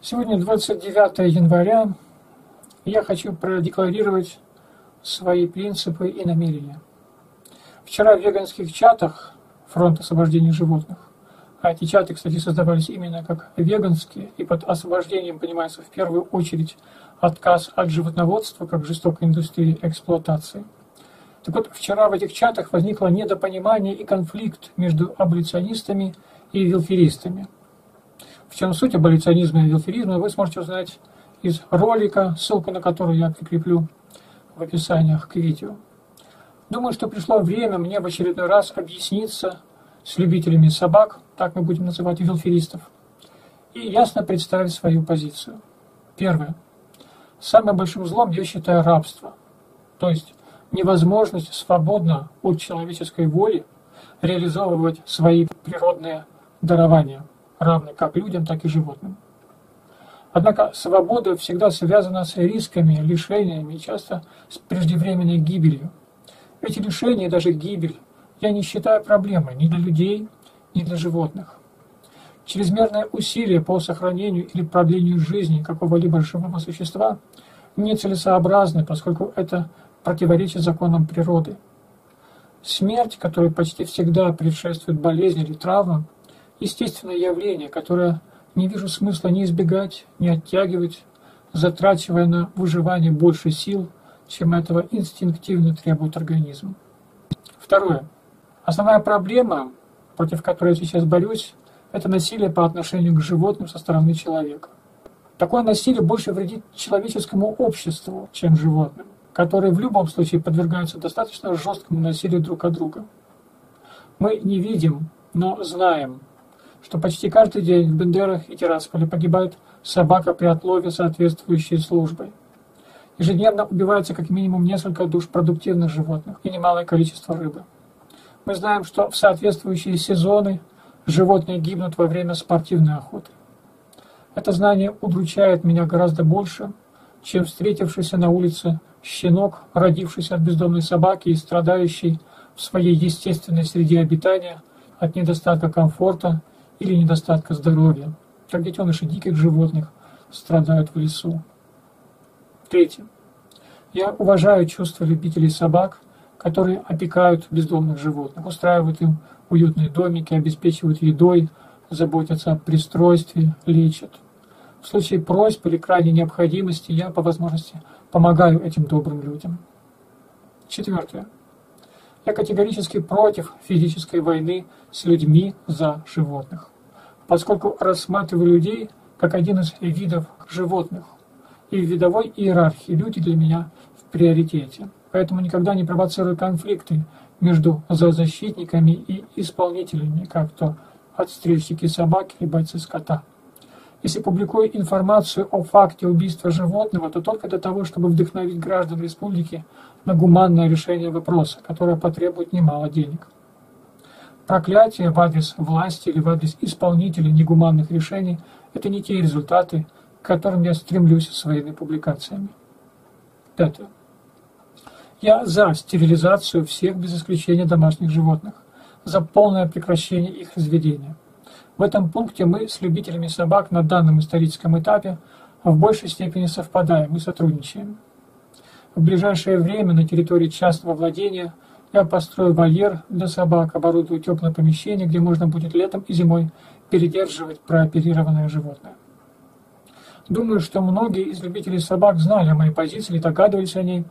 Сегодня 29 января, я хочу продекларировать свои принципы и намерения. Вчера в веганских чатах Фронт освобождения животных, а эти чаты, кстати, создавались именно как веганские, и под освобождением понимается в первую очередь отказ от животноводства как жестокой индустрии эксплуатации. Так вот, вчера в этих чатах возникло недопонимание и конфликт между аболиционистами и велферистами. В чем суть аболиционизма и велферизма, вы сможете узнать из ролика, ссылку на который я прикреплю в описаниях к видео. Думаю, что пришло время мне в очередной раз объясниться с любителями собак, так мы будем называть велферистов, и ясно представить свою позицию. Первое. Самым большим злом я считаю рабство, то есть невозможность свободно от человеческой воли реализовывать свои природные дарования, равны как людям, так и животным. Однако свобода всегда связана с рисками, лишениями часто с преждевременной гибелью. Эти лишения даже гибель я не считаю проблемой ни для людей, ни для животных. Чрезмерное усилие по сохранению или продлению жизни какого-либо живого существа нецелесообразно, поскольку это противоречит законам природы. Смерть, которая почти всегда предшествует болезни или травмам, естественное явление, которое не вижу смысла ни избегать, ни оттягивать, затрачивая на выживание больше сил, чем этого инстинктивно требует организм. Второе. Основная проблема, против которой я сейчас борюсь, это насилие по отношению к животным со стороны человека. Такое насилие больше вредит человеческому обществу, чем животным, которые в любом случае подвергаются достаточно жесткому насилию друг от друга. Мы не видим, но знаем, что почти каждый день в Бендерах и Тирасполе погибает собака при отлове соответствующей службой. Ежедневно убивается как минимум несколько душ продуктивных животных и немалое количество рыбы. Мы знаем, что в соответствующие сезоны животные гибнут во время спортивной охоты. Это знание удручает меня гораздо больше, чем встретившийся на улице щенок, родившийся от бездомной собаки и страдающий в своей естественной среде обитания от недостатка комфорта или недостатка здоровья, как детеныши диких животных страдают в лесу. Третье. Я уважаю чувства любителей собак, которые опекают бездомных животных, устраивают им уютные домики, обеспечивают едой, заботятся о пристройстве, лечат. В случае просьб или крайней необходимости я, по возможности, помогаю этим добрым людям. Четвертое. Я категорически против физической войны с людьми за животных, поскольку рассматриваю людей как один из видов животных, и в видовой иерархии люди для меня в приоритете. Поэтому никогда не провоцирую конфликты между зоозащитниками и исполнителями, как то отстрельщики собак или бойцы скота. Если публикую информацию о факте убийства животного, то только для того, чтобы вдохновить граждан республики на гуманное решение вопроса, которое потребует немало денег. Проклятие в адрес власти или в адрес исполнителей негуманных решений – это не те результаты, к которым я стремлюсь своими публикациями. Пятое. Я за стерилизацию всех без исключения домашних животных, за полное прекращение их разведения. В этом пункте мы с любителями собак на данном историческом этапе в большей степени совпадаем и сотрудничаем. В ближайшее время на территории частного владения я построю вольер для собак, оборудую теплое помещение, где можно будет летом и зимой передерживать прооперированное животное. Думаю, что многие из любителей собак знали о моей позиции и догадывались о ней,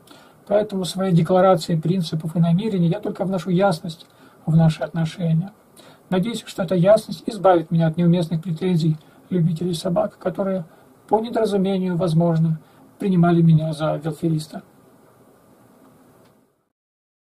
Поэтому своей декларации принципов и намерений я только вношу ясность в наши отношения. Надеюсь, что эта ясность избавит меня от неуместных претензий любителей собак, которые, по недоразумению, возможно, принимали меня за велфериста.